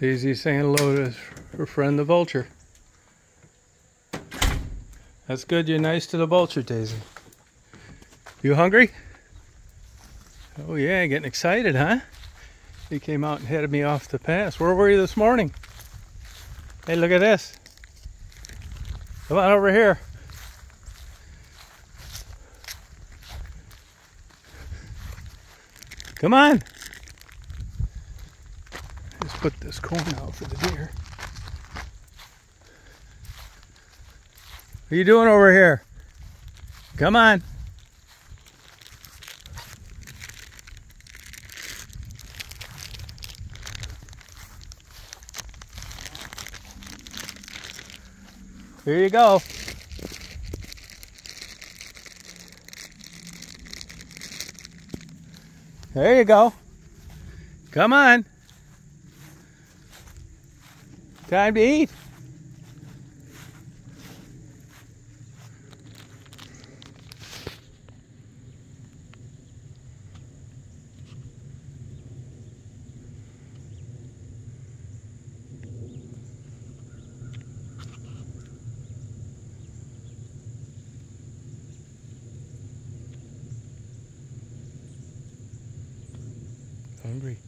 Daisy's saying hello to her friend the vulture. That's good. You're nice to the vulture, Daisy. You hungry? Oh yeah, getting excited, huh? He came out and headed me off the pass. Where were you this morning? Hey, look at this. Come on over here. Come on. Put this corn out for the deer. What are you doing over here? Come on. Here you go. There you go. Come on. Time to eat. Hungry.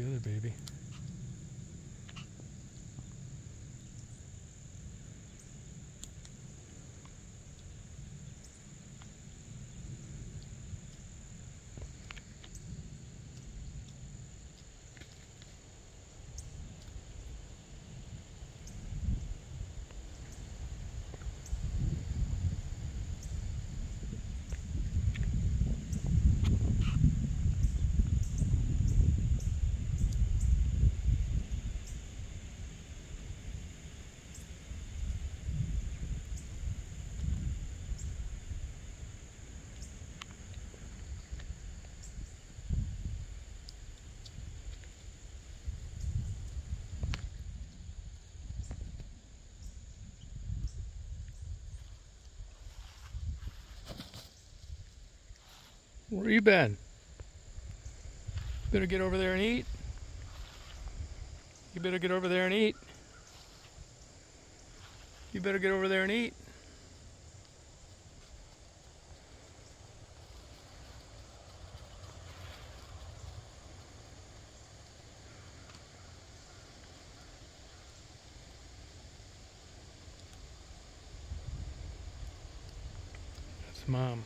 The other baby. Where you been? Better get over there and eat. You better get over there and eat. You better get over there and eat. That's mom.